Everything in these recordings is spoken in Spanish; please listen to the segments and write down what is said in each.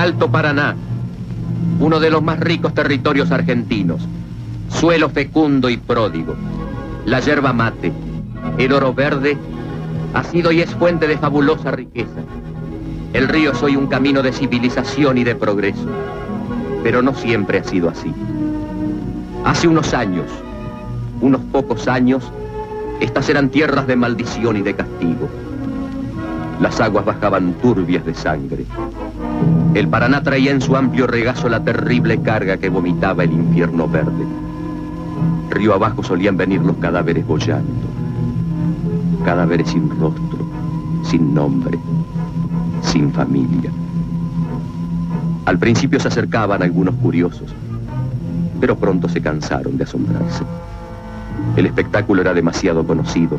Alto Paraná, uno de los más ricos territorios argentinos, suelo fecundo y pródigo, la yerba mate, el oro verde, ha sido y es fuente de fabulosa riqueza. El río es hoy un camino de civilización y de progreso, pero no siempre ha sido así. Hace unos años, unos pocos años, estas eran tierras de maldición y de castigo. Las aguas bajaban turbias de sangre. El Paraná traía en su amplio regazo la terrible carga que vomitaba el infierno verde. Río abajo solían venir los cadáveres bollando. Cadáveres sin rostro, sin nombre, sin familia. Al principio se acercaban algunos curiosos, pero pronto se cansaron de asombrarse. El espectáculo era demasiado conocido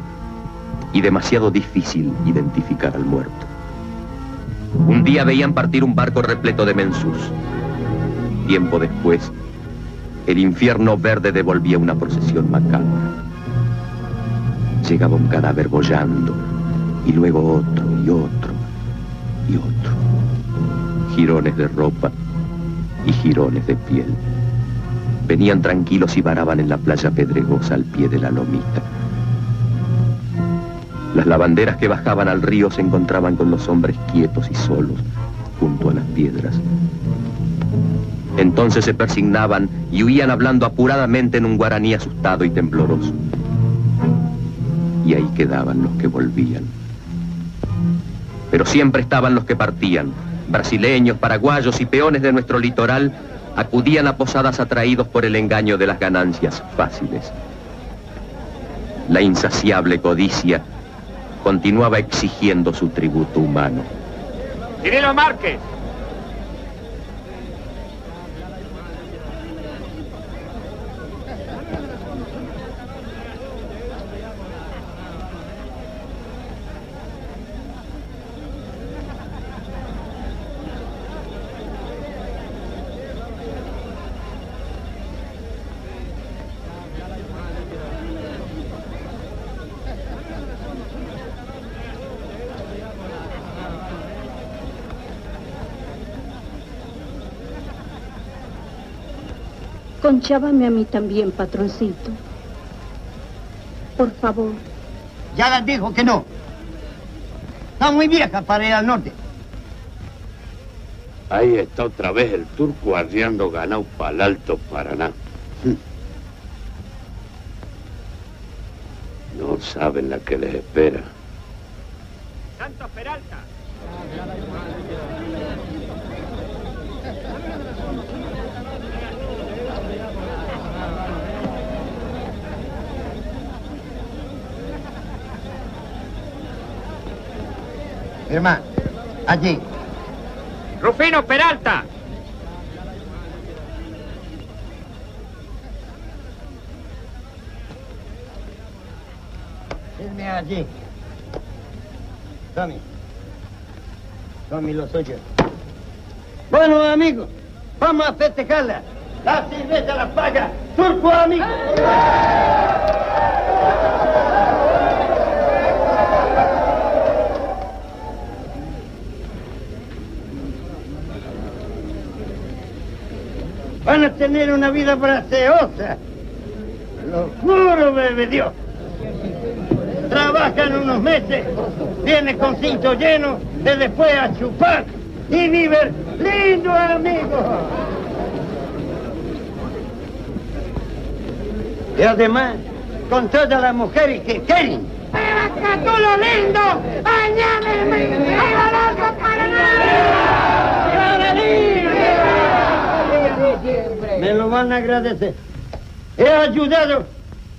y demasiado difícil identificar al muerto. Un día veían partir un barco repleto de mensús. Tiempo después, el infierno verde devolvía una procesión macabra. Llegaba un cadáver bollando, y luego otro, y otro, y otro. Girones de ropa y girones de piel. Venían tranquilos y varaban en la playa pedregosa al pie de la lomita. Las lavanderas que bajaban al río se encontraban con los hombres quietos y solos junto a las piedras. Entonces se persignaban y huían hablando apuradamente en un guaraní asustado y tembloroso. Y ahí quedaban los que volvían. Pero siempre estaban los que partían, brasileños, paraguayos y peones de nuestro litoral acudían a posadas atraídos por el engaño de las ganancias fáciles. La insaciable codicia continuaba exigiendo su tributo humano. Cirilo Márquez. Conchábame a mí también, patroncito. Por favor. Ya las dijo que no. Está muy vieja para ir al norte. Ahí está otra vez el turco arriando ganado para el Alto Paraná. No saben la que les espera. Santos Peralta. Hermano, allí. Rufino Peralta. Firme allí. Tommy. Tommy lo soy yo. Bueno, amigos, vamos a festejarla. La cerveza la paga Turco amigo. Van a tener una vida braceosa. Lo juro, bebé Dios. Trabajan unos meses, viene con cinto lleno, de después a chupar y vivir lindo, amigo. Y además, con todas las mujeres que quieren. ¡Tú lo lindo! ¡Añádeme! ¡Ay, barato Me lo van a agradecer. He ayudado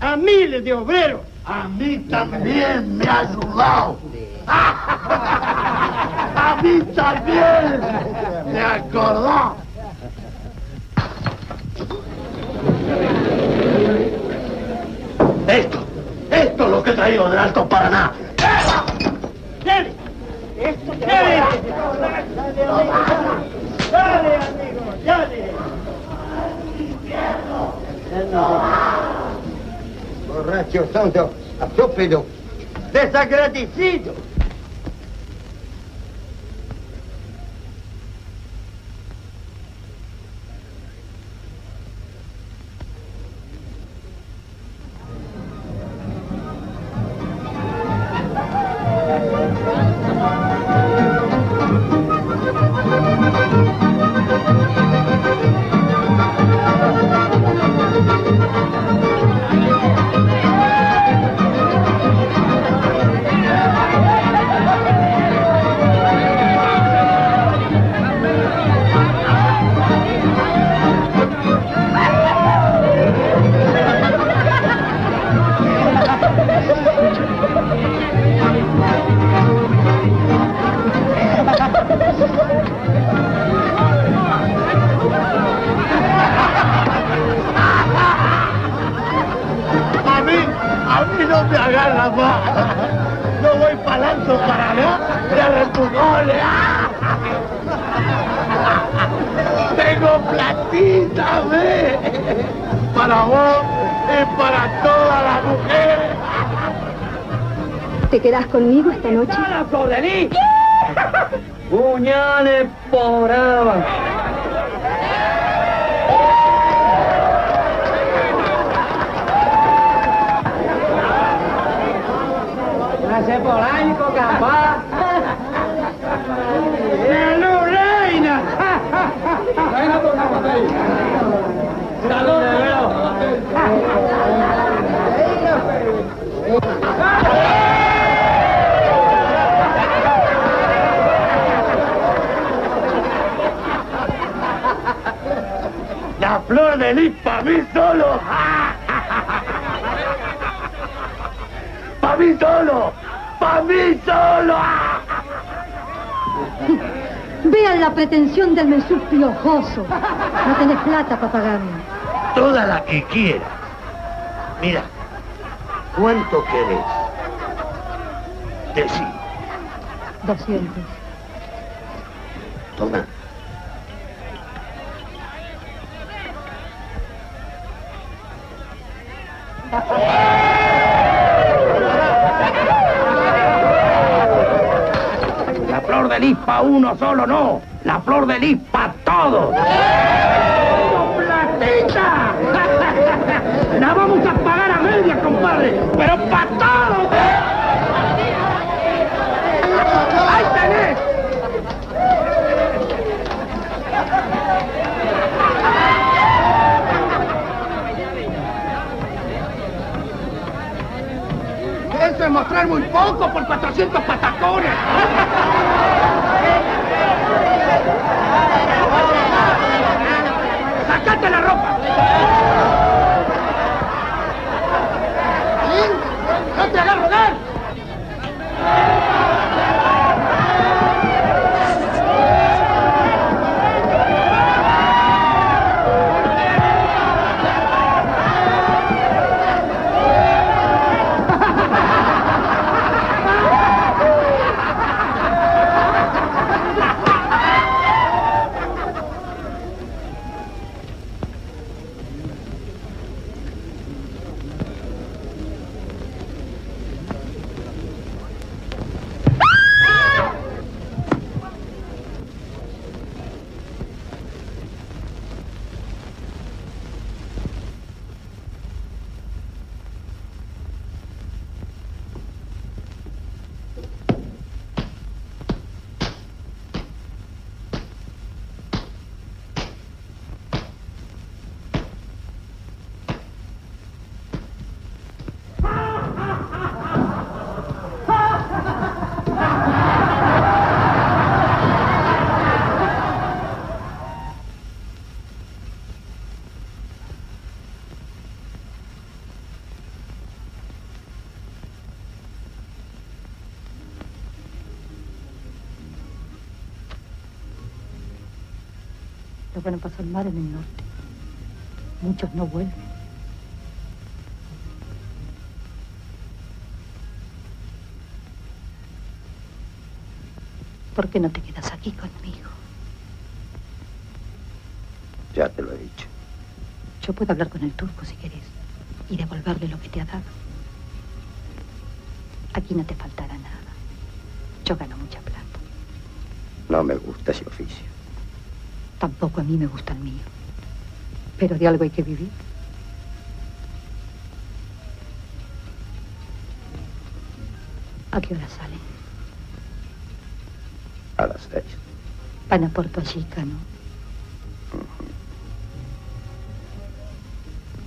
a miles de obreros. A mí también me ha ayudado. A mí también me acordó. Esto, esto es lo que he traído del Alto Paraná. ¡Dale! ¡Esto ¡Dale! ¡Dale, amigo! ¡Dale! Borracho santo, estúpido, desagradecido. Platita, ve. Para vos y para todas las mujeres. ¿Te quedás conmigo esta noche? ¡Hola, Flordelí! ¡Puñales por brava! Hace polaico, capaz. La flor de lis para mí solo. Para mí solo. Para mí solo. Vean la pretensión del mesú piojoso. No tenés plata para pagarme. Toda la que quieras. Mira, ¿cuánto querés? Decí, 200. toma. La flor de lis pa' uno solo no. La flor de lis pa' todos. ¡Platita! La vamos a pagar a media, compadre. Pero pa' todos. ¡Ahí tenés! Eso es mostrar muy poco por 400 patacones. ¡Sacate la ropa! ¡No te hagas rogar! Van a pasar mal en el norte. Muchos no vuelven. ¿Por qué no te quedas aquí conmigo? Ya te lo he dicho. Yo puedo hablar con el turco si querés y devolverle lo que te ha dado. Aquí no te faltará nada. Yo gano mucha plata. No me gusta ese oficio. Tampoco a mí me gusta el mío. Pero de algo hay que vivir. ¿A qué hora salen? A las seis. Van a Puerto Chica, ¿no?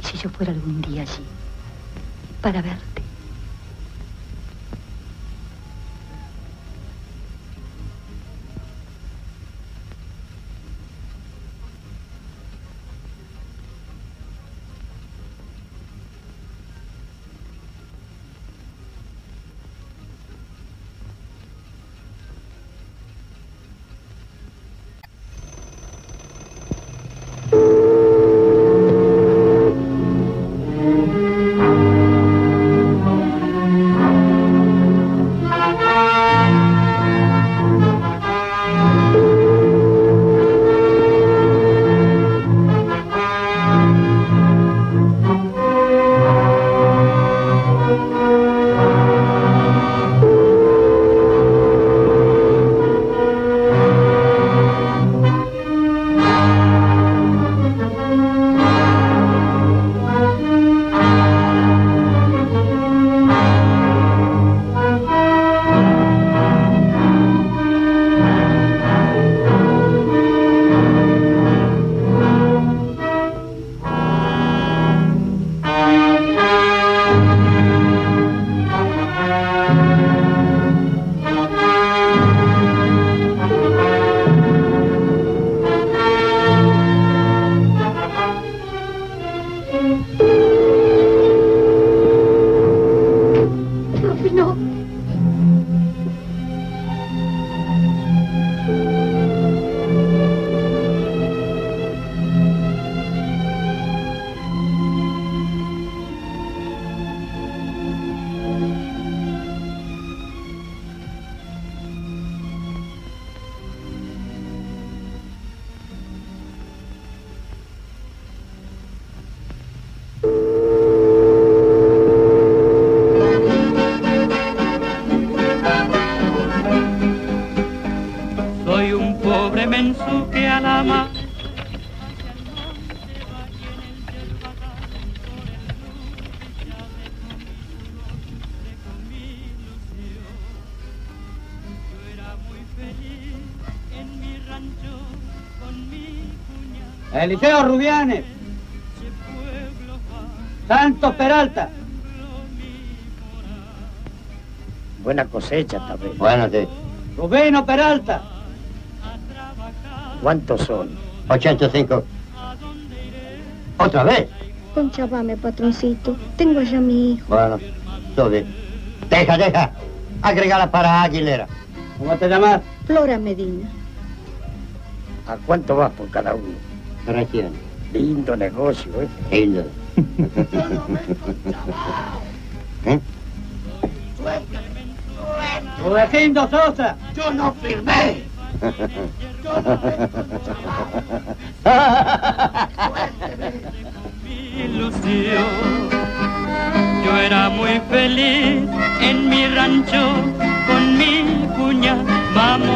Si yo fuera algún día allí, para verte. Eliseo Rubianes. Santos Peralta. Buena cosecha esta vez. Bueno, sí. Rubino Peralta. ¿Cuántos son? 85. ¿Otra vez? Conchavame, patroncito. Tengo allá a mi hijo. Bueno, sube. Deja, deja. Agregala para Aguilera. ¿Cómo te llamas? Flora Medina. ¿A cuánto vas por cada uno? Recién. Lindo negocio, ¿eh? Lindo. ¿Eh? Rudecindo Sosa. Yo no firmé. ilusión. Yo era muy feliz en mi rancho con mi cuña, vamos.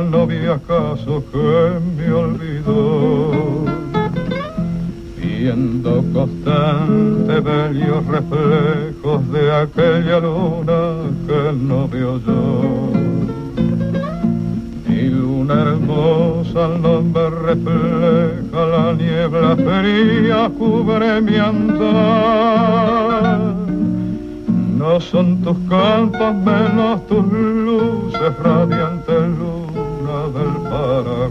La novia acaso que me olvidó. Viendo constante bellos reflejos de aquella luna que no veo yo. Mi luna hermosa al nombre refleja, la niebla fría cubre mi andar. No son tus cantos menos tus luces, radiante luna del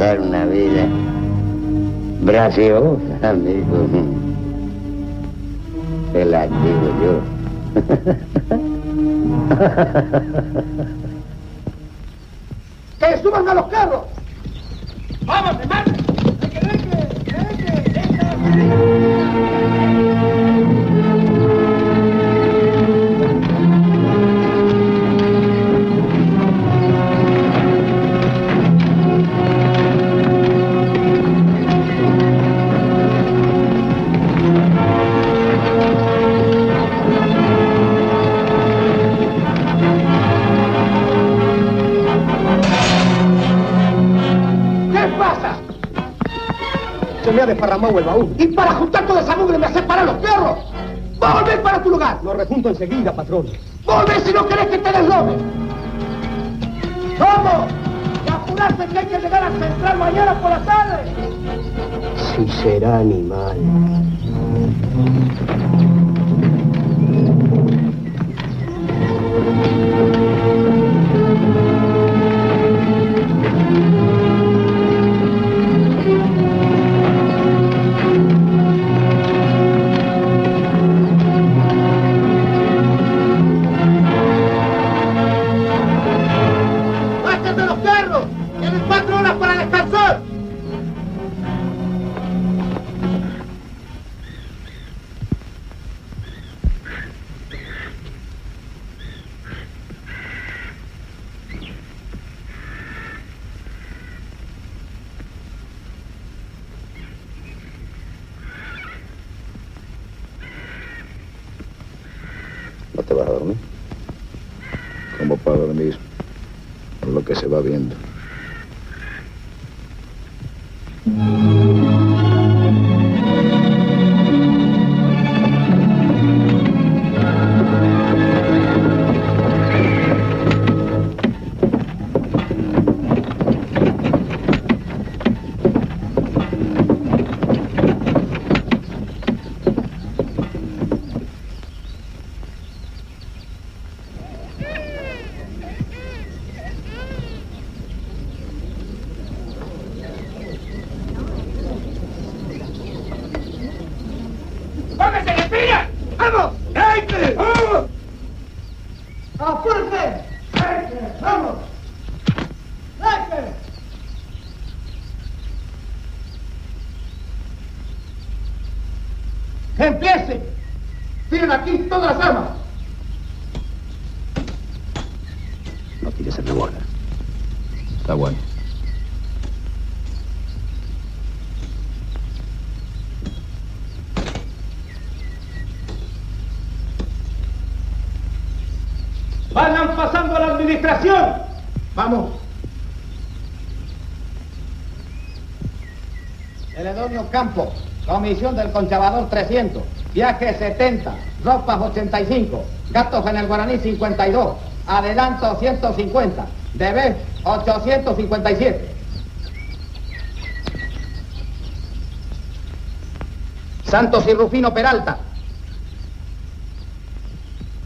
pasar una vida graciosa, amigo. Te la digo yo. ¡Que suban a los carros! ¡Vamos, desparramado el baúl. Y para juntar toda esa mugre me hace parar los perros. ¡Volver para tu lugar! Lo rejunto enseguida, patrón. ¡Volver si no querés que te deslobe! ¡Vamos! ¡Y apurarse que hay que llegar a Central mañana por la tarde! Si será animal. Perros! ¡Tienen cuatro horas para descansar! Viendo. Campo, comisión del conchavador 300, viaje 70, ropas 85, gastos en el guaraní 52, adelanto 150, debes 857. Santos y Rufino Peralta.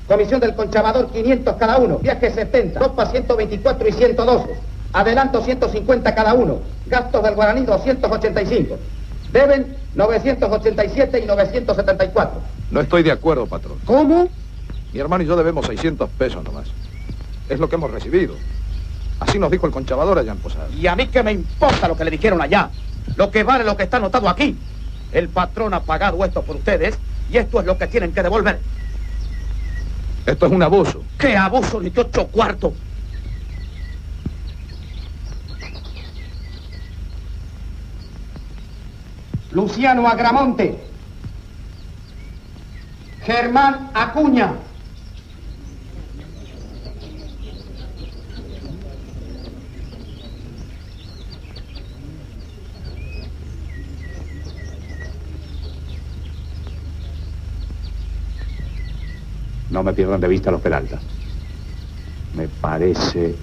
Comisión del conchavador 500 cada uno, viaje 70, ropa 124 y 112, adelanto 150 cada uno, gastos del guaraní 285. Deben 987 y 974. No estoy de acuerdo, patrón. ¿Cómo? Mi hermano y yo debemos 600 pesos nomás. Es lo que hemos recibido. Así nos dijo el conchavador allá en Posada. Y a mí qué me importa lo que le dijeron allá. Lo que vale lo que está anotado aquí. El patrón ha pagado esto por ustedes y esto es lo que tienen que devolver. Esto es un abuso. ¿Qué abuso ni qué ocho cuartos? Luciano Agramonte. Germán Acuña. No me pierdan de vista los Peralta. Me parece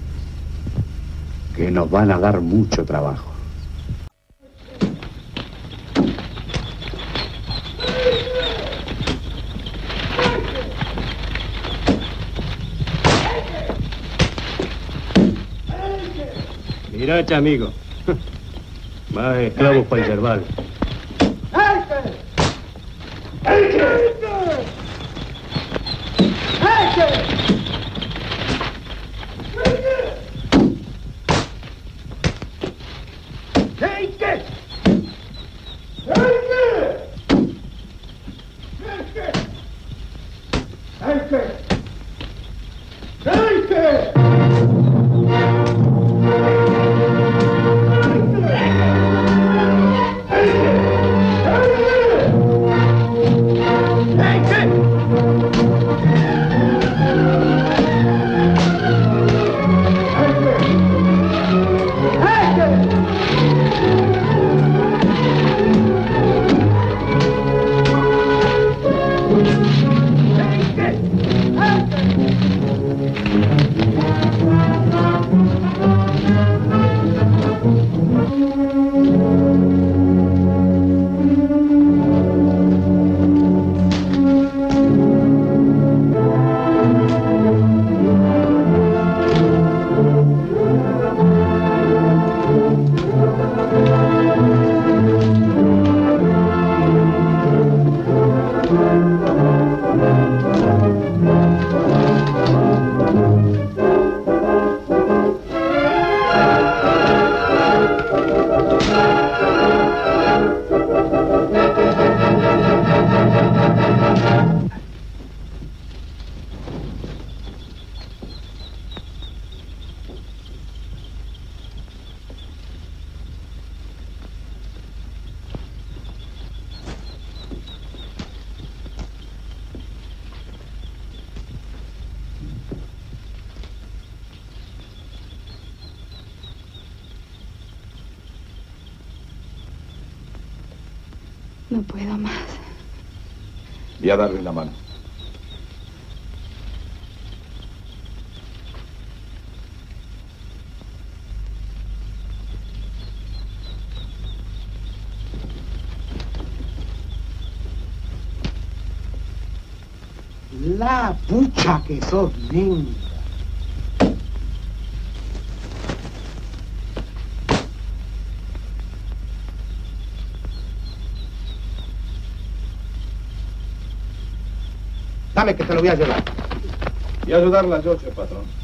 que nos van a dar mucho trabajo. Miracha, amigo. Más esclavos para intervalo. ¡Eike! No puedo más. Voy a darle la mano. La pucha que sos linda. Dame que te lo voy a ayudar. Y ayudarla yo, che, patrón.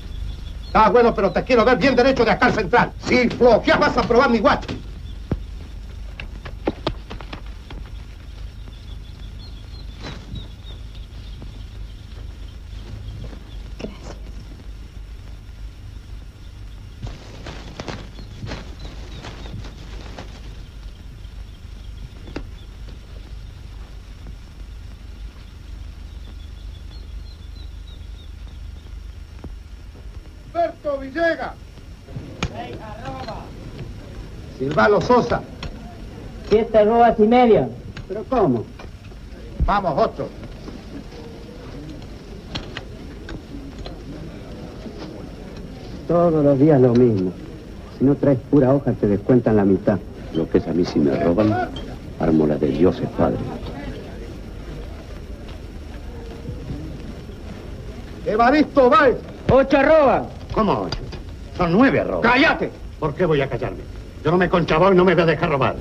Ah, bueno, pero te quiero ver bien derecho de acá al central. Si flojeas vas a probar mi guacho. Silvano Sosa. Siete robas y media. ¿Pero cómo? Vamos, otro. Todos los días lo mismo. Si no traes pura hoja, te descuentan la mitad. Lo que es a mí si me roban, armo la de Dios es Padre. Evaristo Valls. Ocho arrobas. ¿Cómo ocho? Son nueve arrobas. ¡Cállate! ¿Por qué voy a callarme? Yo no me conchabo y no me voy a dejar robar.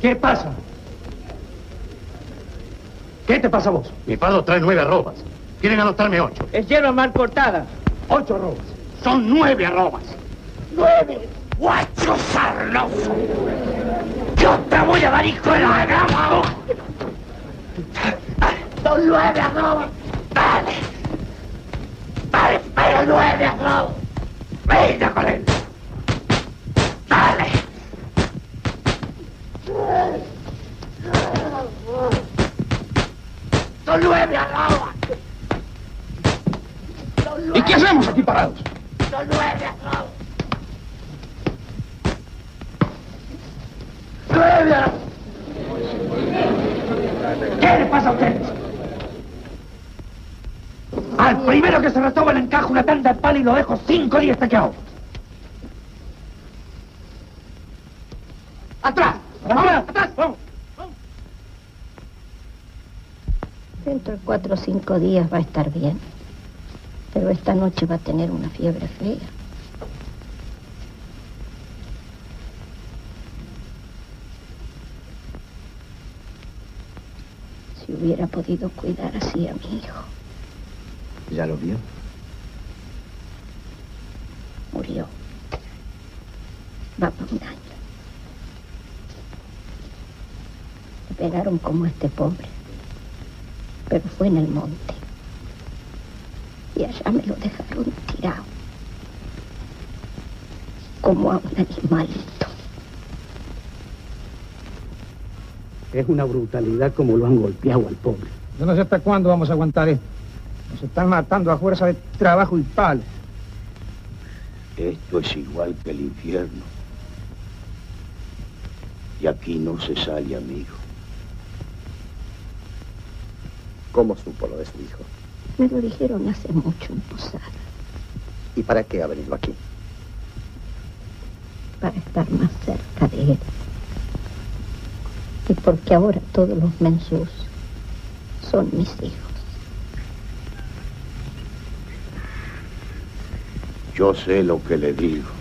¿Qué pasa? ¿Qué te pasa a vos? Mi padre trae nueve arrobas. Quieren anotarme ocho. Es hierba mal cortada. Ocho arrobas. Son nueve arrobas. ¡Nueve! ¡Guacho sarnoso! ¡Yo te voy a dar hijo de la grama! ¡Son nueve arrobas! ¡Dale! ¡Dale, pero nueve arrobas! ¡Venga con él! ¿Y qué hacemos aquí parados? ¡Son nueve arrobas! ¡Nueve arrobas! ¿Qué le pasa a ustedes? Al primero que se retoba le encajo una tanda de palo y lo dejo cinco días taqueado. ¡Atrás! ¡Vamos, atrás! ¡Vamos! Dentro de cuatro o cinco días va a estar bien. Pero esta noche va a tener una fiebre fea. Si hubiera podido cuidar así a mi hijo, ¿Ya lo vio? murió. Va por un año. Le pegaron como este pobre. Pero fue en el monte. Y allá me lo dejaron tirado. Como a un animalito. Es una brutalidad como lo han golpeado al pobre. Yo no sé hasta cuándo vamos a aguantar esto. Nos están matando a fuerza de trabajo y palo. Esto es igual que el infierno. Y aquí no se sale, amigo. ¿Cómo supo lo de su hijo? Me lo dijeron hace mucho en Posada. ¿Y para qué ha venido aquí? para estar más cerca de él. Y porque ahora todos los mensus son mis hijos. Yo sé lo que le digo.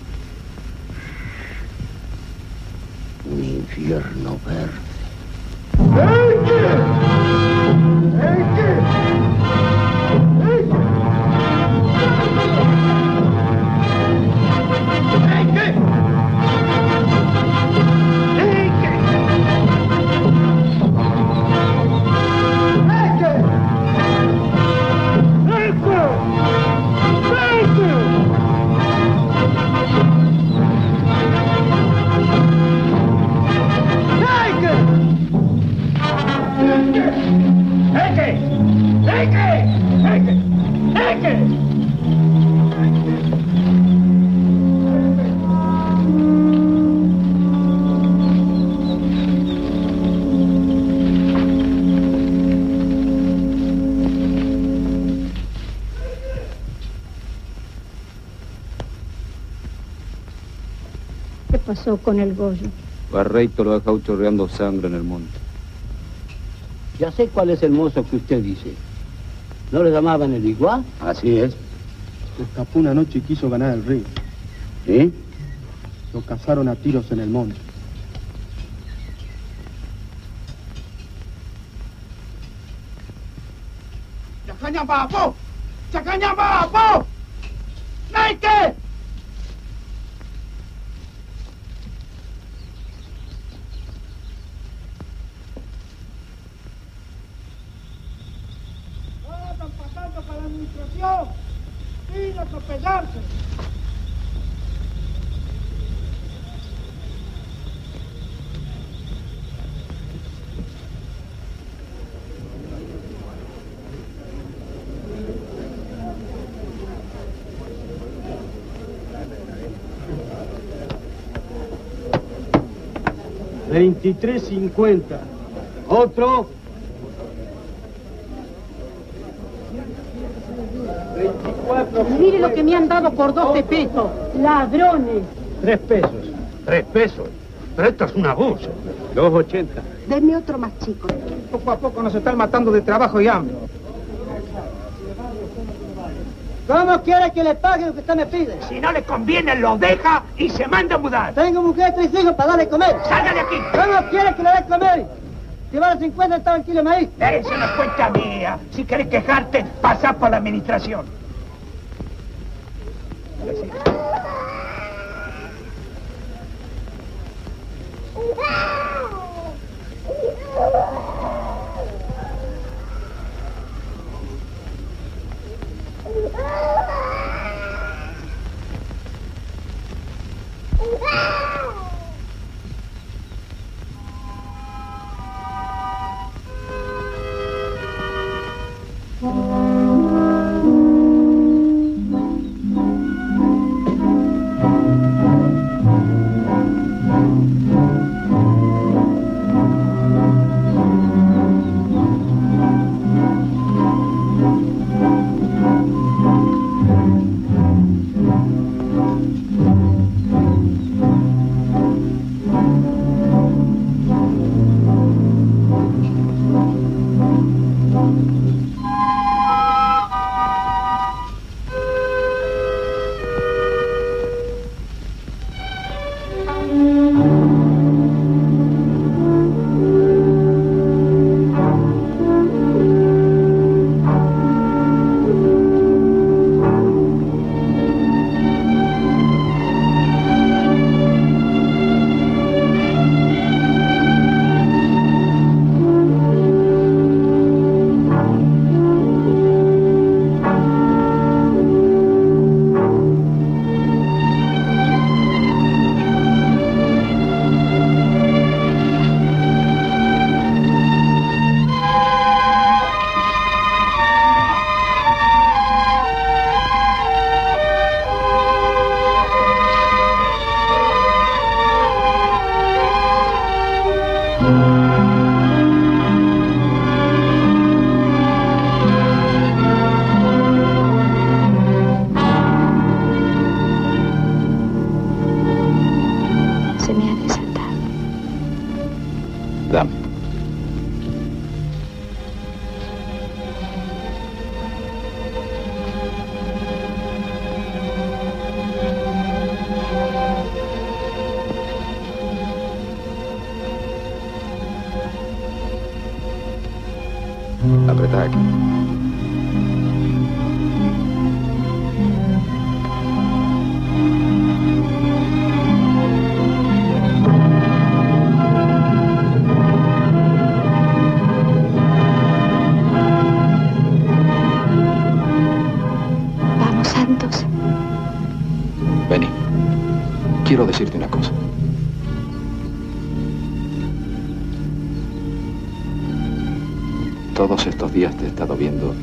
Pasó con el Goyo. Barreito lo dejado chorreando sangre en el monte. Ya sé cuál es el mozo que usted dice. ¿No le llamaban el igual? Así es. Se escapó una noche y quiso ganar el río. ¿Sí? Lo cazaron a tiros en el monte. ¡Chacanyambapo! ¡Chacanyambapo! ¡Naike! Vayan 23.50. Otro. 24. Mire lo que me han dado por 12 pesos. Ladrones. Tres pesos. Tres pesos. Pero esto es un abuso. 2.80. Deme otro más chico. Poco a poco nos están matando de trabajo y hambre. ¿Cómo quiere que le pague lo que usted me pide? Si no le conviene, lo deja y se manda a mudar. Tengo mujer y tres hijos para darle comer. ¡Salga de aquí! ¿Cómo quiere que le dé comer? Si vale 50 estaba el kilo de maíz. Esa no es cuenta mía. Si querés quejarte, pasá por la administración. Todos estos días te he estado viendo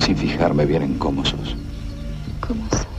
sin fijarme bien en cómo sos. ¿Cómo soy?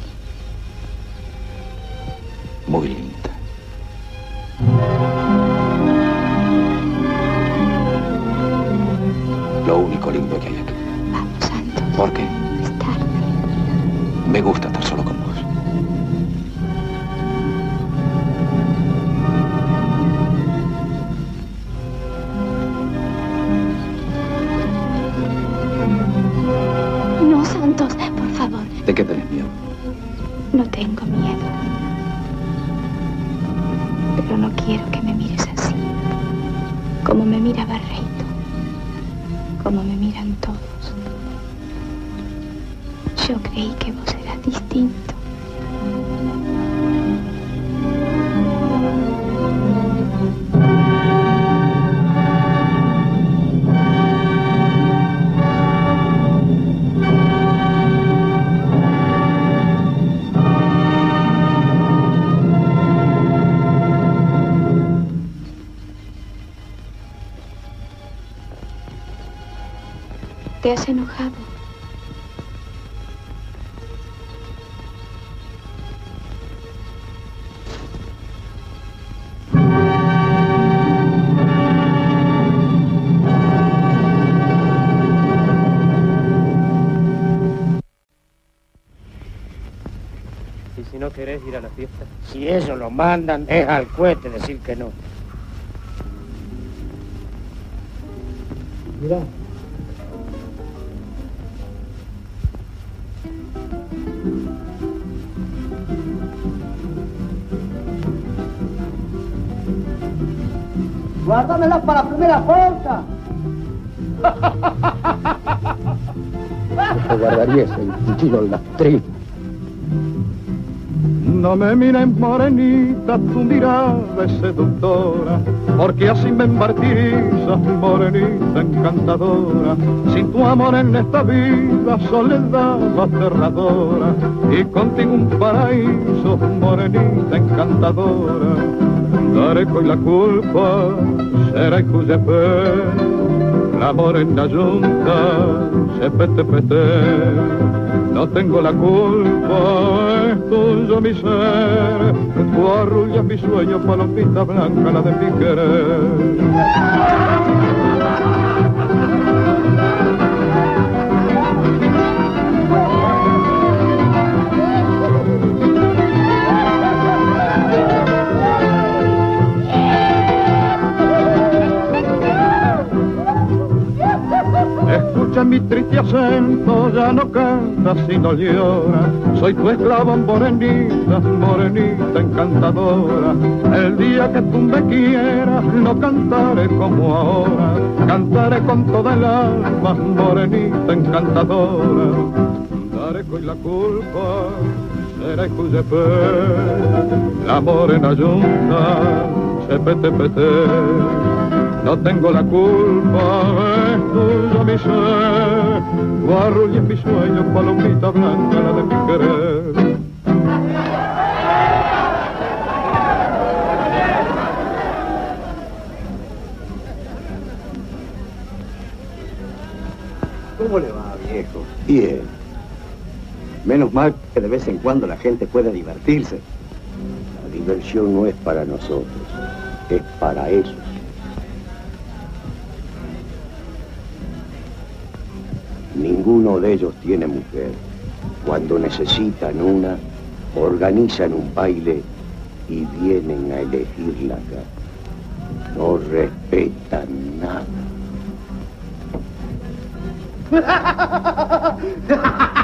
¿Te has enojado? ¿Y si no querés ir a la fiesta? Si eso lo mandan, es al cohete decir que no. Guárdamela para la primera foto. Te guardaría ese cuchillo en la tripa. No me mires morenita, tu mirada es seductora, porque así me martirizas, morenita encantadora. Sin tu amor en esta vida, soledad aterradora, y contigo un paraíso, morenita encantadora. Daré con la culpa, será el Giuseppe, la morena junta, se pete pete. No tengo la culpa, es tuyo mi ser, tú arrullas mi sueño, palomita blanca, la de mi querer. Escucha mi triste acento, ya no canta sino llora. Soy tu esclavo morenita, morenita encantadora. El día que tú me quieras, no cantaré como ahora. Cantaré con toda el alma, morenita encantadora. Daré con la culpa, será Giuseppe, la morena junta, se pete pete. No tengo la culpa, mi palomita blanca, la de mi querer. ¿Cómo le va, viejo? Bien. Menos mal que de vez en cuando la gente puede divertirse. La diversión no es para nosotros, es para ellos. Ninguno de ellos tiene mujer. Cuando necesitan una, organizan un baile y vienen a elegirla. No respetan nada.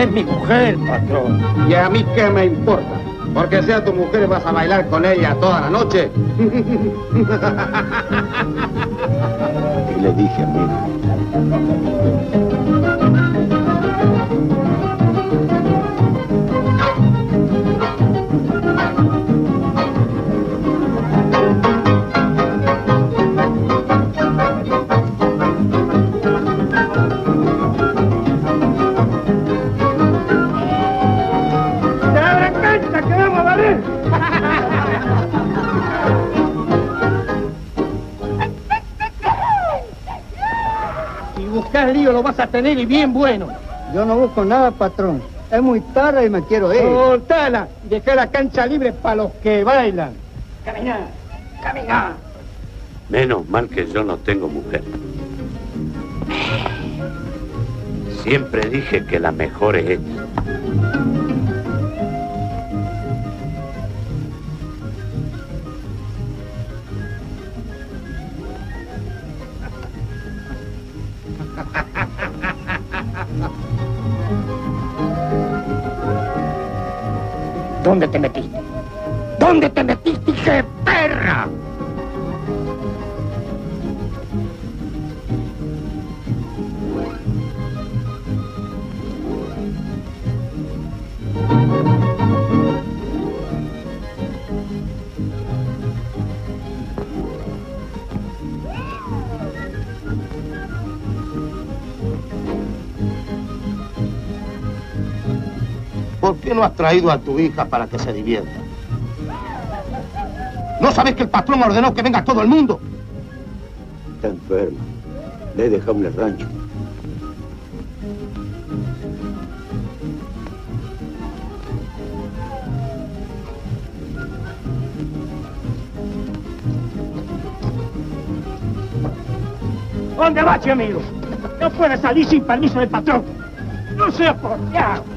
Es mi mujer, patrón. ¿Y a mí qué me importa? Porque sea tu mujer vas a bailar con ella toda la noche. Y le dije a mí. Lío lo vas a tener y bien bueno. Yo no busco nada, patrón. Es muy tarde y me quiero ir. Cortala y deja la cancha libre para los que bailan. Caminá, caminá. Menos mal que yo no tengo mujer. Siempre dije que la mejor es ella. ¿Dónde te metiste? ¿Dónde te metiste, qué perra? Qué no has traído a tu hija para que se divierta? ¿No sabes que el patrón ordenó que venga todo el mundo? Está enferma. Le he dejado en el rancho. ¿Dónde vas, amigo? No puedes salir sin permiso del patrón. No sea porfiado.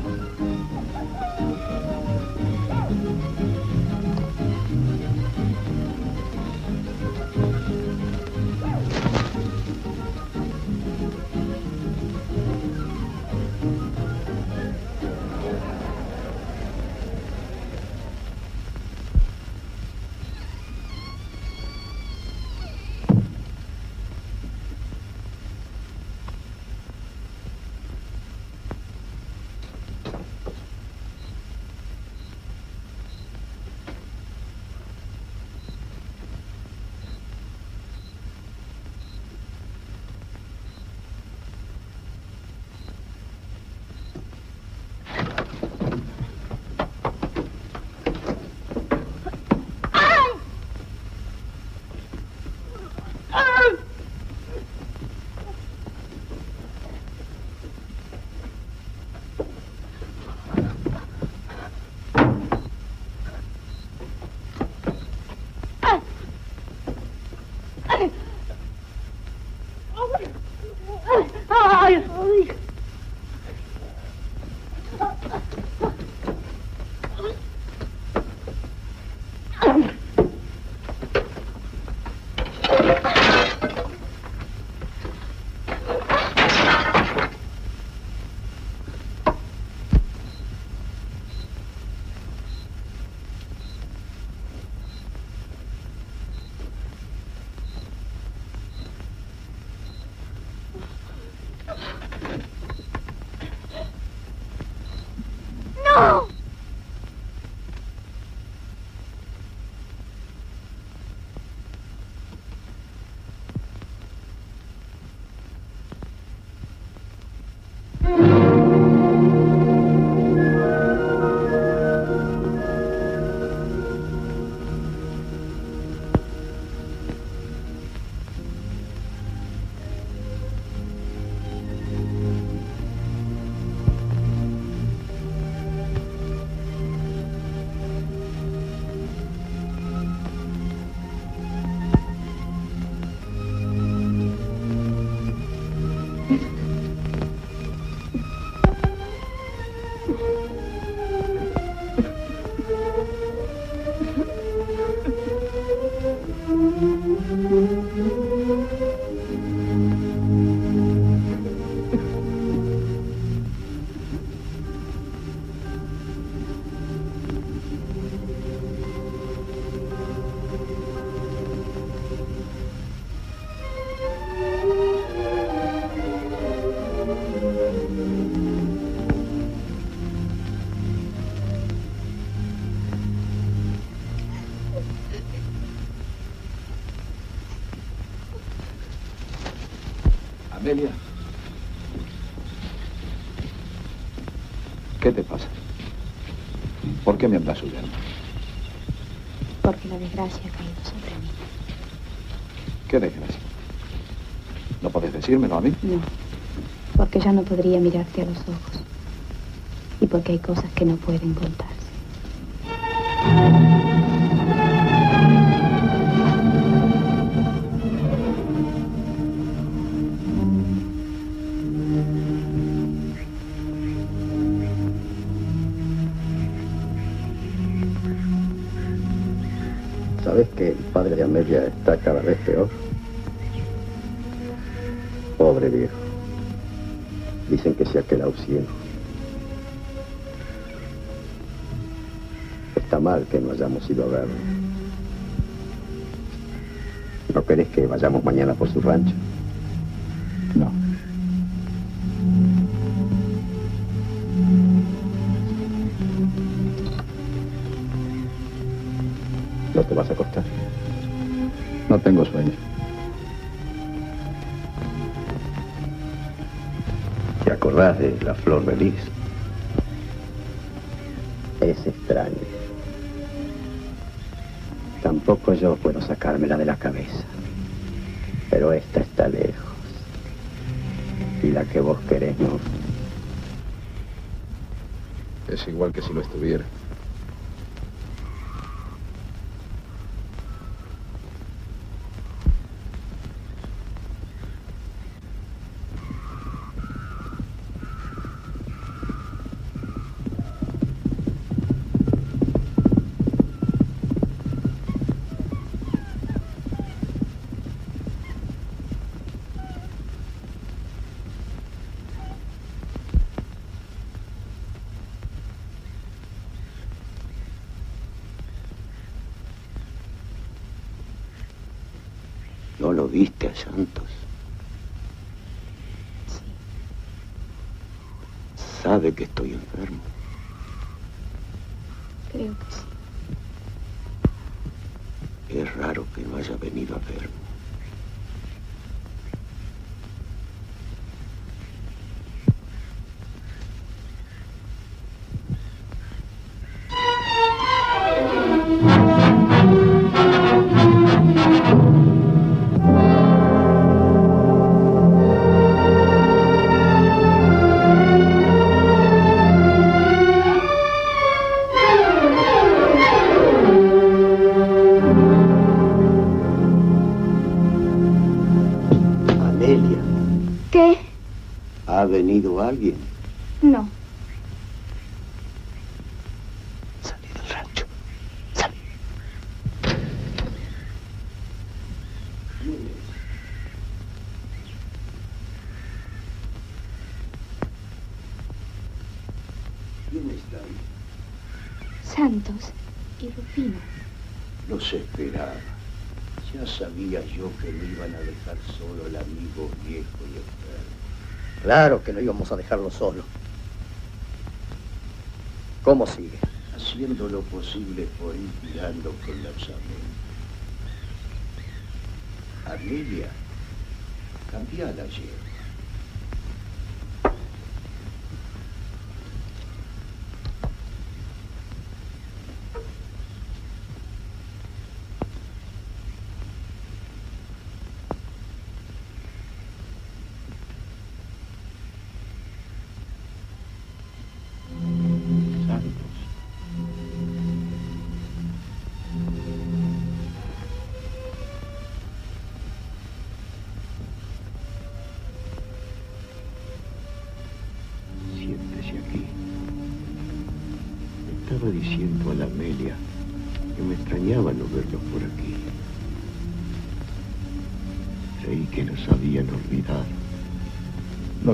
Qué me andas huyendo? Porque la desgracia ha caído sobre mí. ¿Qué desgracia? ¿No podés decírmelo a mí? No, porque ya no podría mirarte a los ojos. Y porque hay cosas que no pueden contarse. Padre de Amelia está cada vez peor? Pobre viejo. Dicen que se ha quedado ciego. está mal que no hayamos ido a verlo. ¿No querés que vayamos mañana por su rancho? No. ¿No te vas a acostar? Tengo sueño. ¿Te acordás de la flor de? Que me iban a dejar solo el amigo viejo y enfermo. Claro que no íbamos a dejarlo solo. ¿Cómo sigue? Haciendo lo posible por ir tirando colapsamente. Amelia, cambia la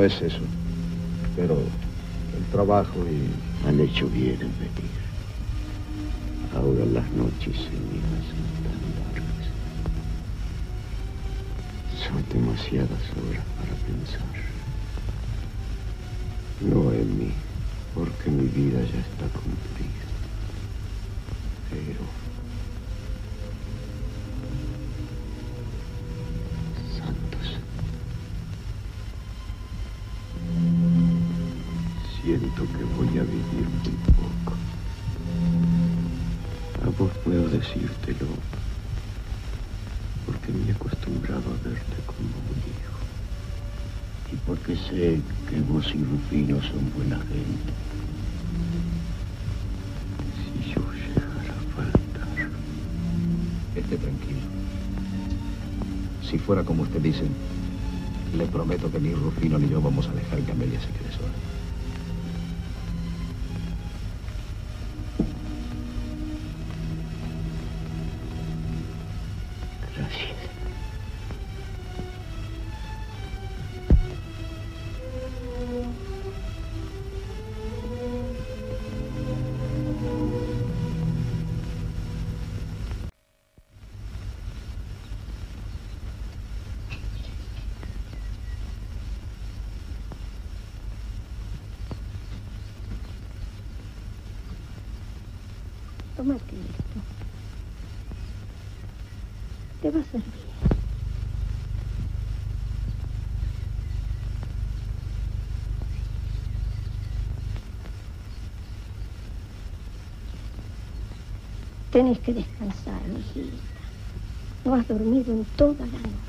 es eso. Pero el trabajo y... Han hecho bien en venir. Ahora las noches se me tan largas. Son demasiadas horas para pensar. Que vos y Rufino son buena gente. Si yo llegara a faltar... Esté tranquilo. Si fuera como usted dice, le prometo que ni Rufino ni yo vamos a dejar que Amelia se quede sola. Tenés que descansar, mijita. No has dormido en toda la noche.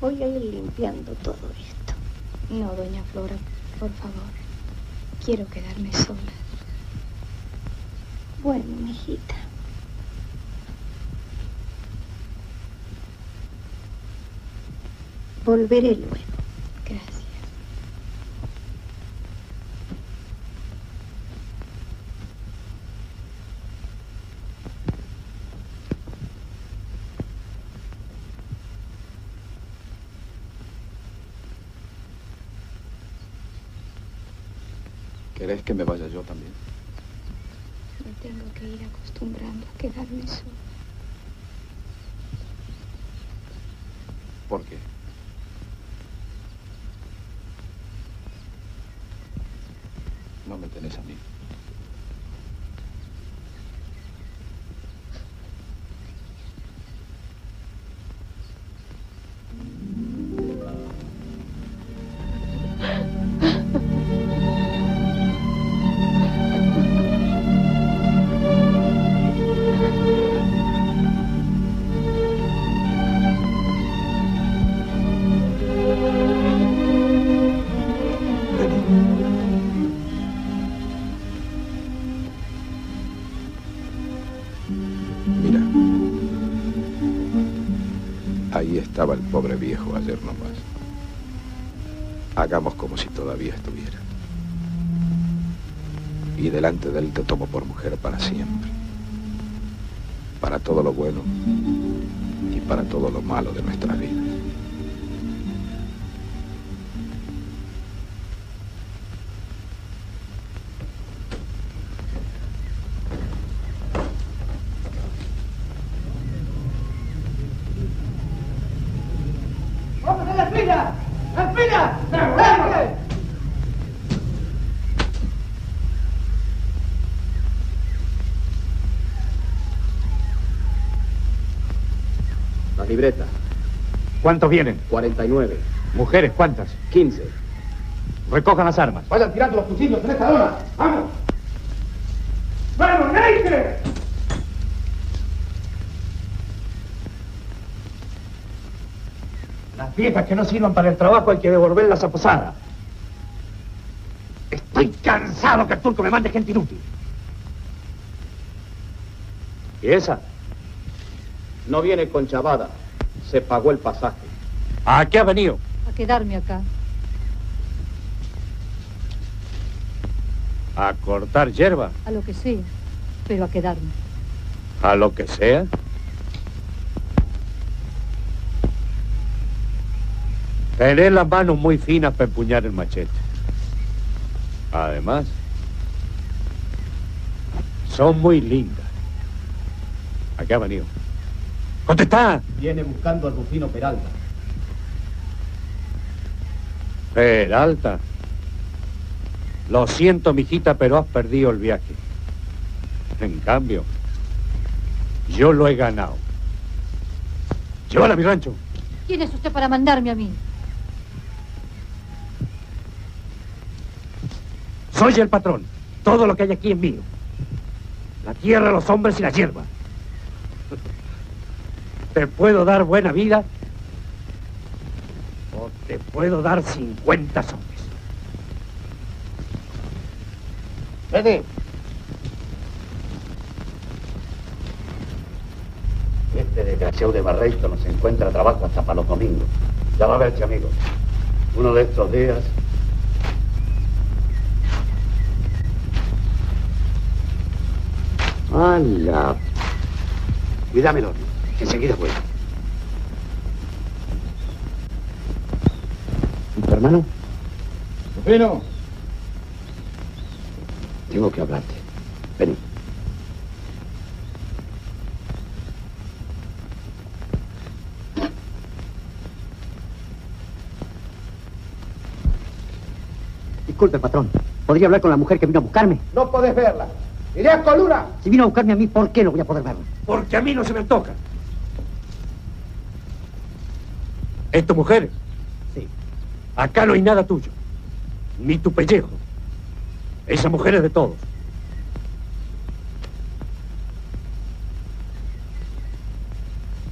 Voy a ir limpiando todo esto. No, doña Flora, por favor. Quiero quedarme sola. Bueno, mijita. Volveré luego. Viejo ayer nomás. Hagamos como si todavía estuviera. Y delante de él te tomo por mujer para siempre. Para todo lo bueno y para todo lo malo de nuestras vidas. ¿Cuántos vienen? 49. ¿Mujeres cuántas? 15. Recojan las armas. Vayan tirando los cuchillos en esta lona. ¡Vamos! ¡Vamos, Neike! Las viejas que no sirvan para el trabajo hay que devolverlas a posada. Estoy cansado que el turco me mande gente inútil. ¿Y esa? No viene con chavada. Se pagó el pasaje. ¿A qué ha venido? A quedarme acá. ¿A cortar hierba? A lo que sea. Pero a quedarme. ¿A lo que sea? Tenés las manos muy finas para empuñar el machete. Además, son muy lindas. ¿A qué ha venido? ¡Contestá! Viene buscando al Rufino Peralta. Peralta. Lo siento, mijita, pero has perdido el viaje. En cambio, yo lo he ganado. Llévala a mi rancho. ¿Quién es usted para mandarme a mí? Soy el patrón. Todo lo que hay aquí es mío. La tierra, los hombres y la hierba. Te puedo dar buena vida o te puedo dar 50 soles. Vete. Este desgraciado de Barreito nos encuentra trabajo hasta para los domingos. Ya va a verse, amigo. Uno de estos días ¡Hala! Cuídamelo, Enseguida voy. Tu hermano? Pepino. Tengo que hablarte. Ven. Disculpe, patrón. ¿Podría hablar con la mujer que vino a buscarme? No podés verla. Iré a Colura. Si vino a buscarme a mí, ¿por qué no voy a poder verla? Porque a mí no se me toca. ¿Es tu mujer? Sí. Acá no hay nada tuyo. Ni tu pellejo. Esa mujer es de todos.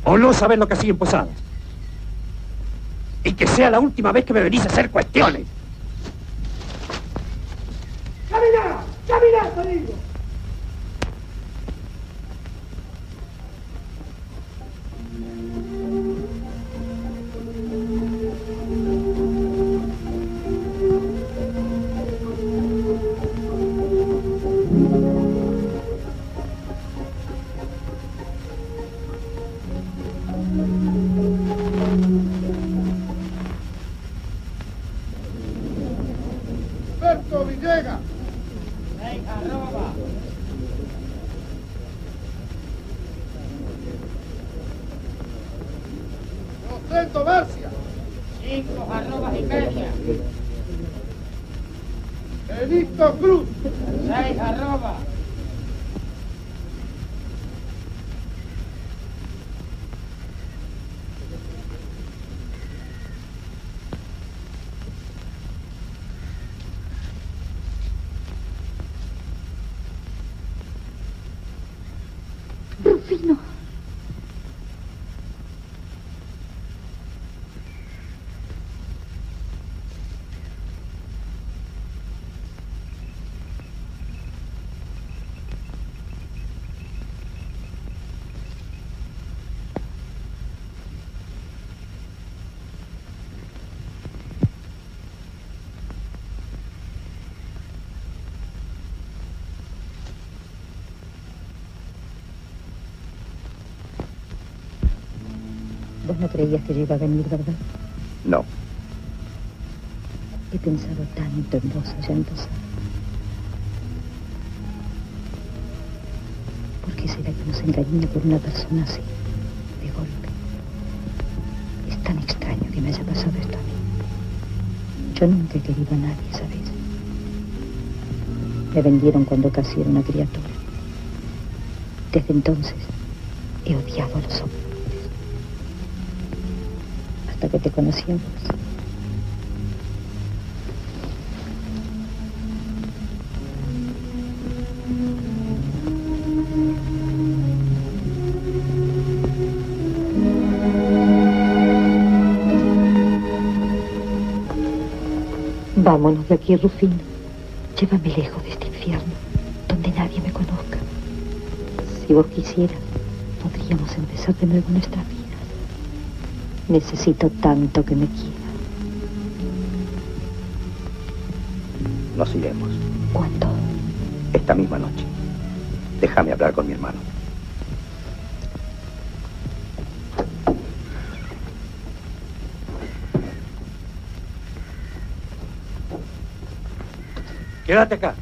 O no sabes lo que siguen posadas. Y que sea la última vez que me venís a hacer cuestiones. No creías que yo iba a venir, ¿verdad? No. He pensado tanto en vos allá en Posada. ¿Por qué será que nos engaña por una persona así, de golpe? Es tan extraño que me haya pasado esto a mí. Yo nunca he querido a nadie, ¿sabes? Me vendieron cuando casi era una criatura. Desde entonces he odiado a los hombres. Te vos. Vámonos de aquí, Rufino. Llévame lejos de este infierno, donde nadie me conozca. Si vos quisieras, podríamos empezar de nuevo nuestras vidas. Necesito tanto que me quiera. Nos iremos. ¿Cuándo? Esta misma noche. Déjame hablar con mi hermano. Quédate acá.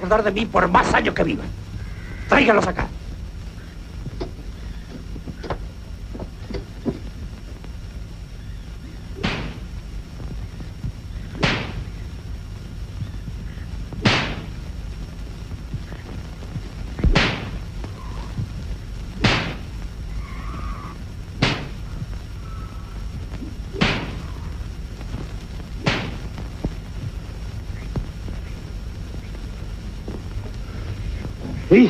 Acordar de mí por más años que vivan. Tráiganlos acá. ¿Y?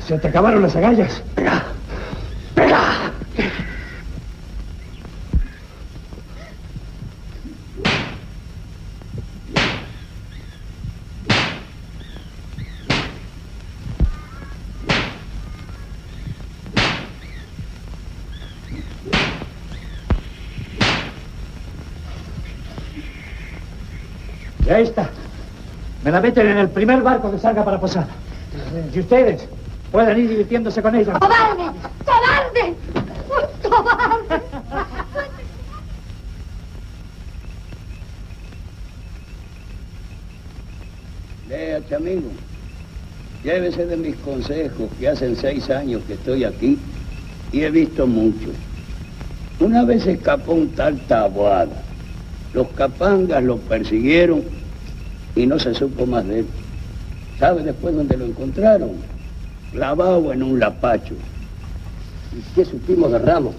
Se te acabaron las agallas. Pega. Pega. Ya está. Me la meten en el primer barco que salga para Posada órdenes y ustedes pueden ir divirtiéndose con ella. ¡Cobarde! ¡Cobarde! ¡Un cobarde! Léate, amigo. Llévese de mis consejos, que hacen seis años que estoy aquí y he visto mucho. Una vez escapó un tal Taboada. Los capangas lo persiguieron y no se supo más de él. ¿Sabe después dónde lo encontraron? Clavado en un lapacho. ¿Y qué supimos de Ramos?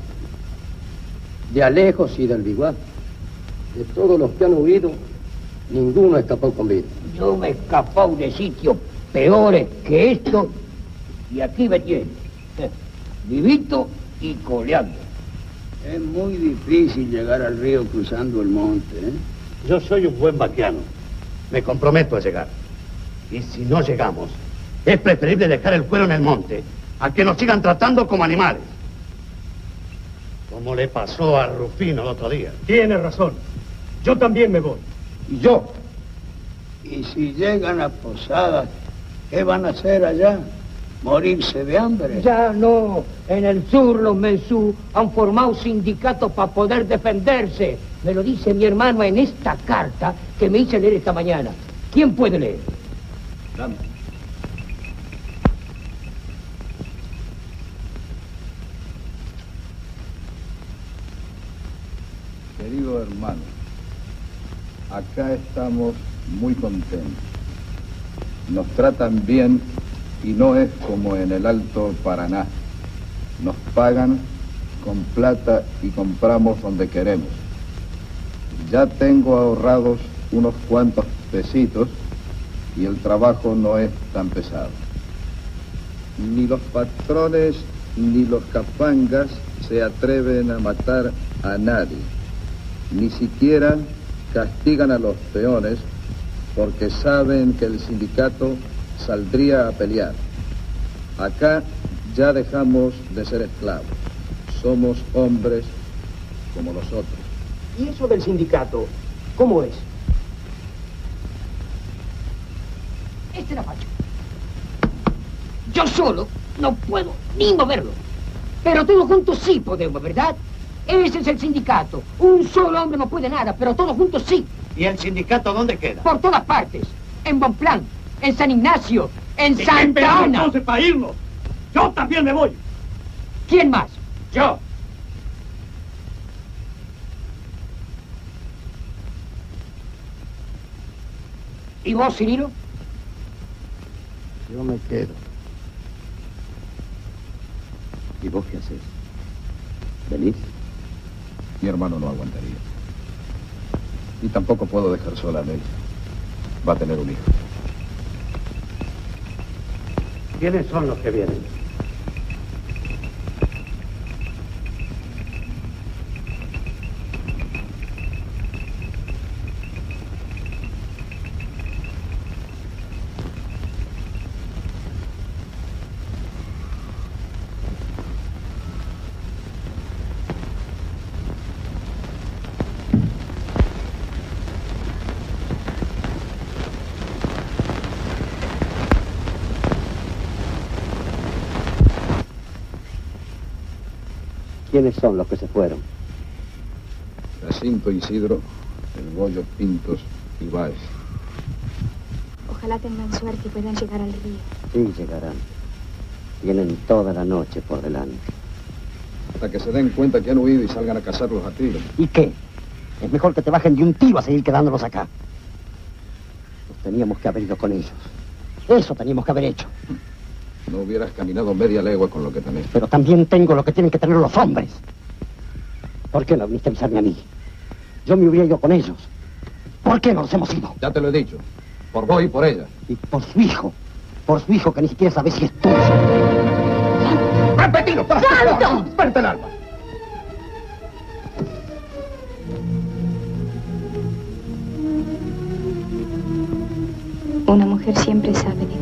De Alejos y del Biguá. De todos los que han huido, ninguno escapó con vida. Yo me he escapado de sitios peores que esto y aquí me tiene. Vivito y coleando. Es muy difícil llegar al río cruzando el monte, ¿eh? Yo soy un buen vaquiano. Me comprometo a llegar. Y si no llegamos, es preferible dejar el cuero en el monte a que nos sigan tratando como animales. Como le pasó a Rufino el otro día. Tiene razón. Yo también me voy. Y yo. Y si llegan a Posadas, ¿qué van a hacer allá? ¿Morirse de hambre? Ya no. En el sur los mensú han formado sindicatos para poder defenderse. Me lo dice mi hermano en esta carta que me hice leer esta mañana. ¿Quién puede leer? Dame. Querido hermano, acá estamos muy contentos. Nos tratan bien y no es como en el Alto Paraná. Nos pagan con plata y compramos donde queremos. Ya tengo ahorrados unos cuantos pesitos y el trabajo no es tan pesado. Ni los patrones ni los capangas se atreven a matar a nadie. Ni siquiera castigan a los peones porque saben que el sindicato saldría a pelear. Acá ya dejamos de ser esclavos. Somos hombres como los otros. ¿Y eso del sindicato? ¿Cómo es? Este. Yo solo no puedo ni moverlo. Pero todos juntos sí podemos, ¿verdad? Ese es el sindicato. Un solo hombre no puede nada, pero todos juntos sí. ¿Y el sindicato dónde queda? Por todas partes. En Bonplan, en San Ignacio, en ¿Y quién Santa Ana. entonces para irnos? Yo también me voy. ¿Quién más? Yo. ¿Y vos, Cirilo? Yo me quedo. ¿Y vos qué haces? ¿Venís? Mi hermano no aguantaría. Y tampoco puedo dejar sola a Nelly. Va a tener un hijo. ¿Quiénes son los que vienen? ¿Quiénes son los que se fueron? Jacinto Isidro, el Bollo Pintos y Báez. Ojalá tengan suerte y puedan llegar al río. Sí, llegarán. Tienen toda la noche por delante. Hasta que se den cuenta que han huido y salgan a cazarlos a tiros. ¿Y qué? Es mejor que te bajen de un tiro a seguir quedándolos acá. Nos teníamos que haber ido con ellos. Eso teníamos que haber hecho. No hubieras caminado media legua con lo que tenés. Pero también tengo lo que tienen que tener los hombres. ¿Por qué no viniste a avisarme a mí? Yo me hubiera ido con ellos. ¿Por qué no nos hemos ido? Ya te lo he dicho. Por vos y por ella. Y por su hijo. Por su hijo que ni siquiera sabe si es tuyo. ¡Repetilo! ¡Santo! ¡Espérate el alma! Una mujer siempre sabe de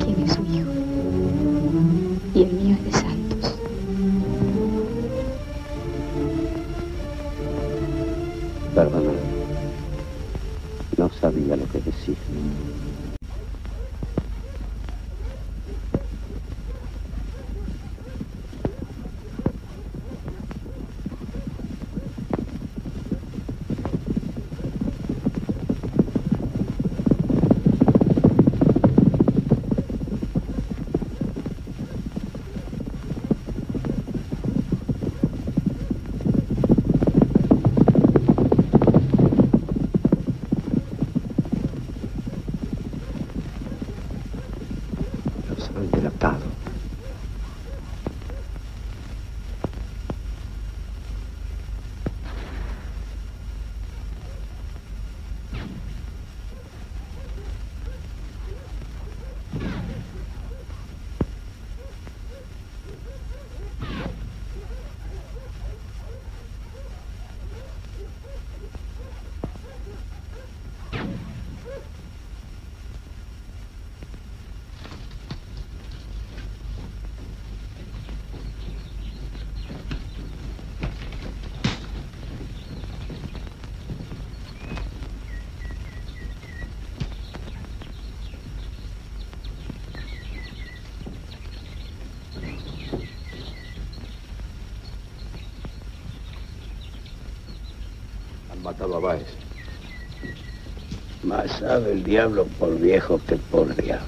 Más sabe el diablo por viejo que por diablo.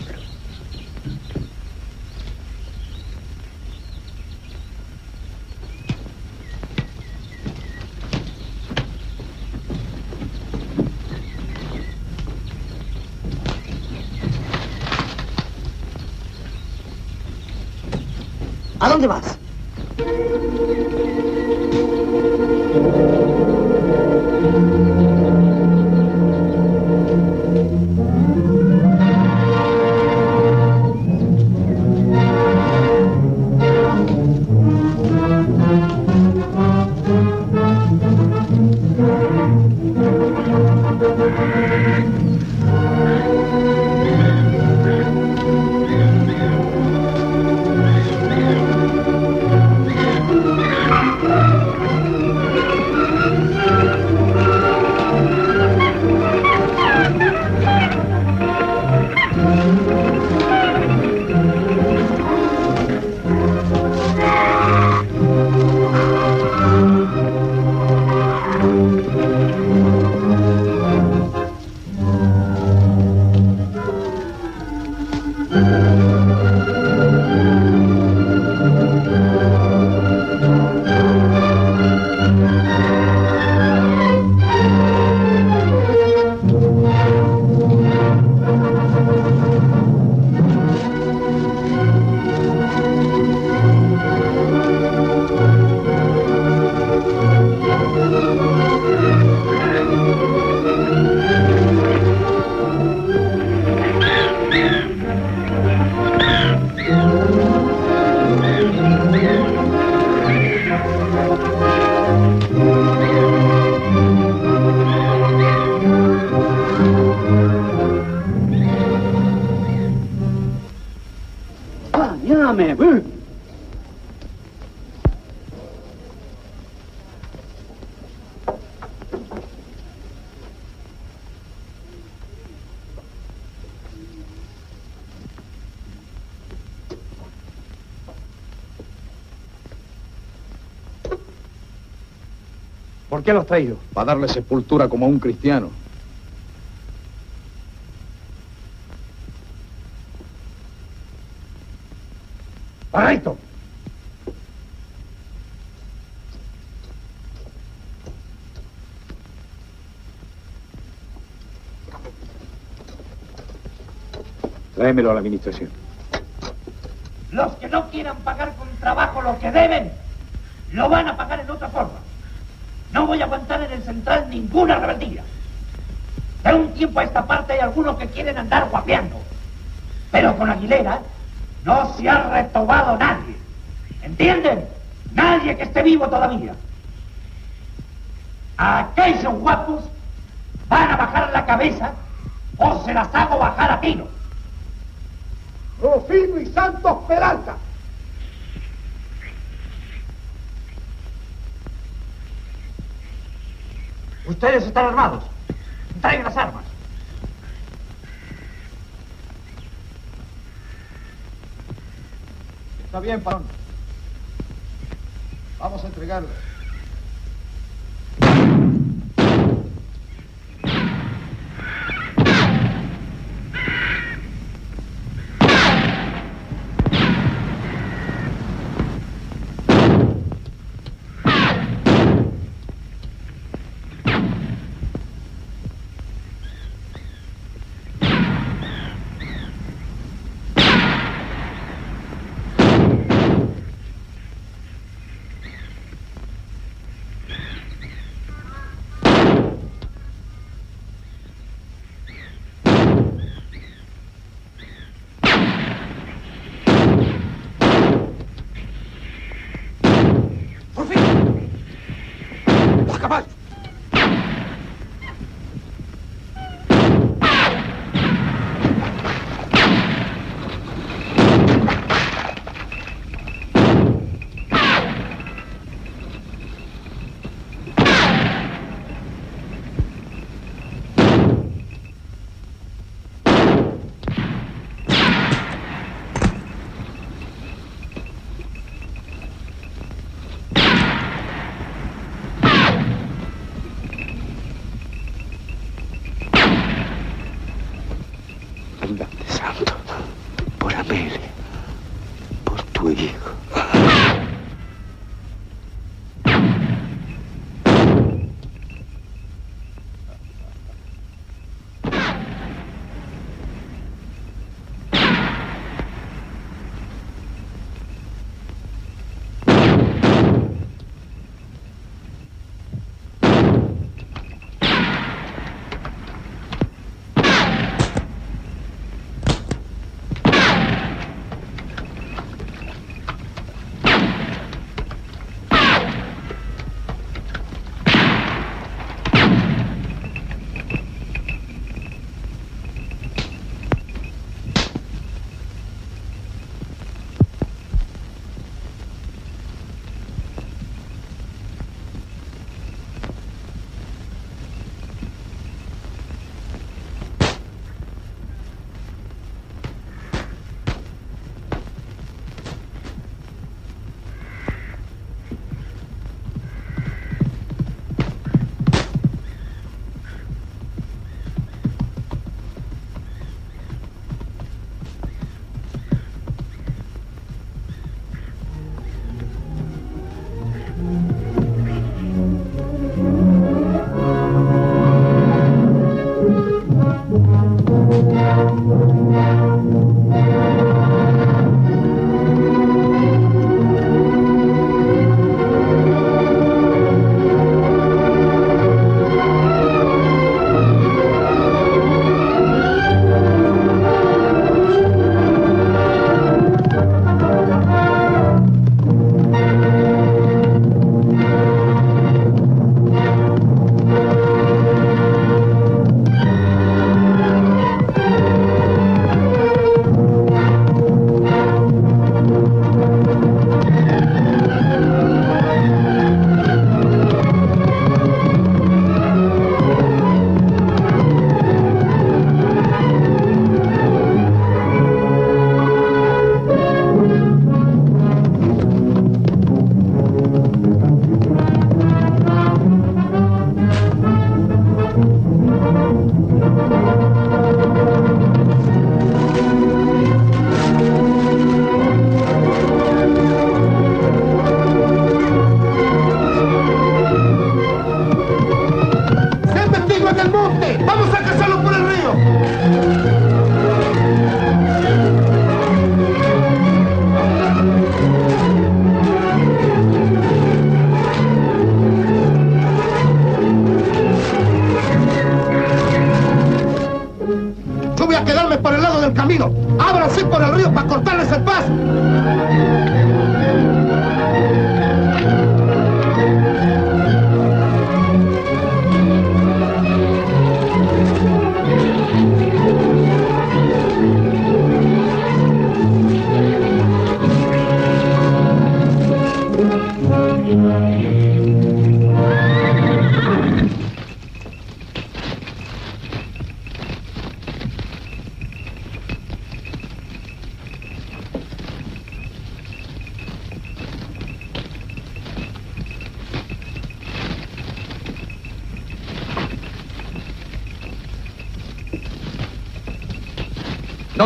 ¿A dónde vas? ¿Por qué los traído? Para darle sepultura como a un cristiano. ¡Correcto! Tráemelo a la administración. Los que no quieran pagar con trabajo lo que deben, lo van a pagar en otra forma. Voy a aguantar en el central ninguna rebeldía. De un tiempo a esta parte hay algunos que quieren andar guapeando. Pero con Aguilera no se ha retobado nadie. ¿Entienden? Nadie que esté vivo todavía. Aquellos guapos van a bajar la cabeza o se las hago bajar a tiro. Rufino y Santos Peralta. Ustedes están armados. Traigan las armas. Está bien, Parón. Vamos a entregarle.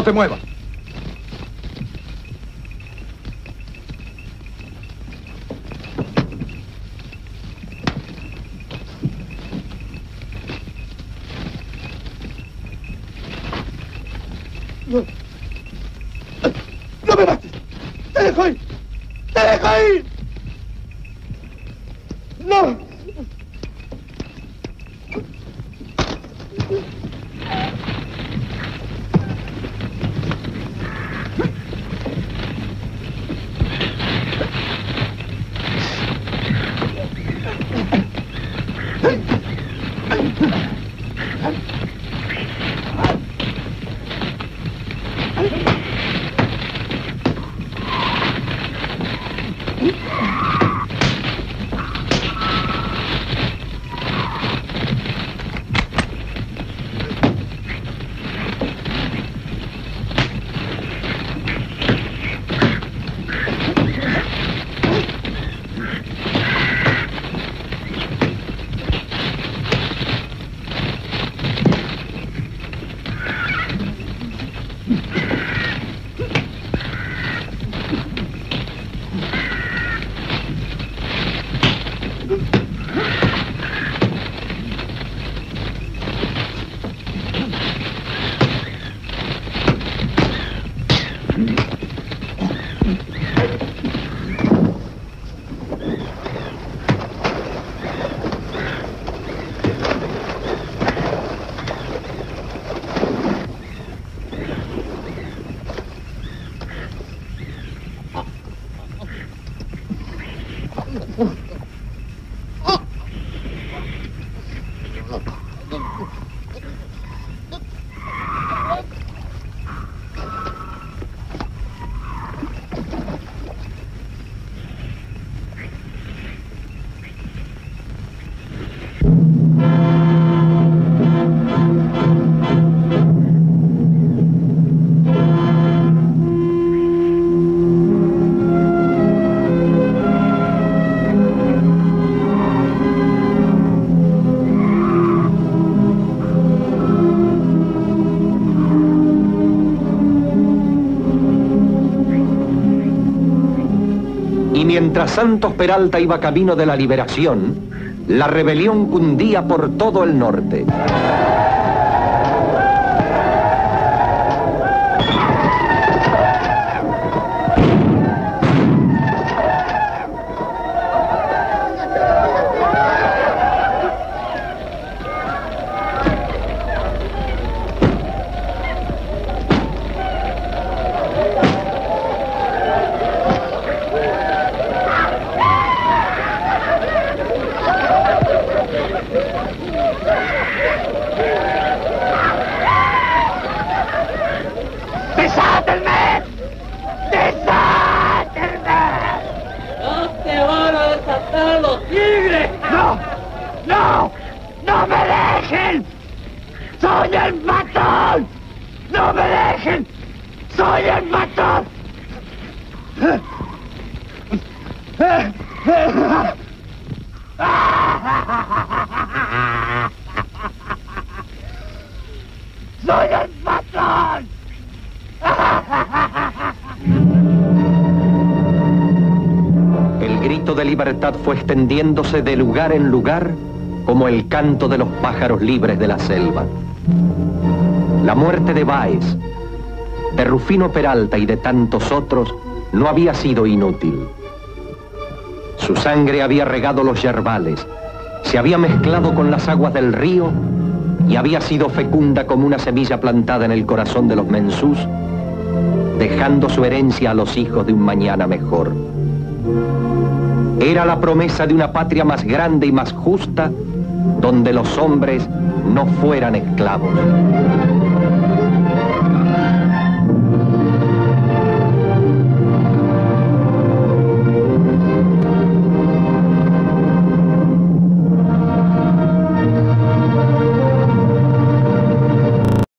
se mueva. Santos Peralta iba camino de la liberación, la rebelión cundía por todo el norte. de lugar en lugar como el canto de los pájaros libres de la selva. La muerte de Báez, de Rufino Peralta y de tantos otros no había sido inútil. Su sangre había regado los yerbales, se había mezclado con las aguas del río y había sido fecunda como una semilla plantada en el corazón de los mensús, dejando su herencia a los hijos de un mañana mejor. Era la promesa de una patria más grande y más justa, donde los hombres no fueran esclavos.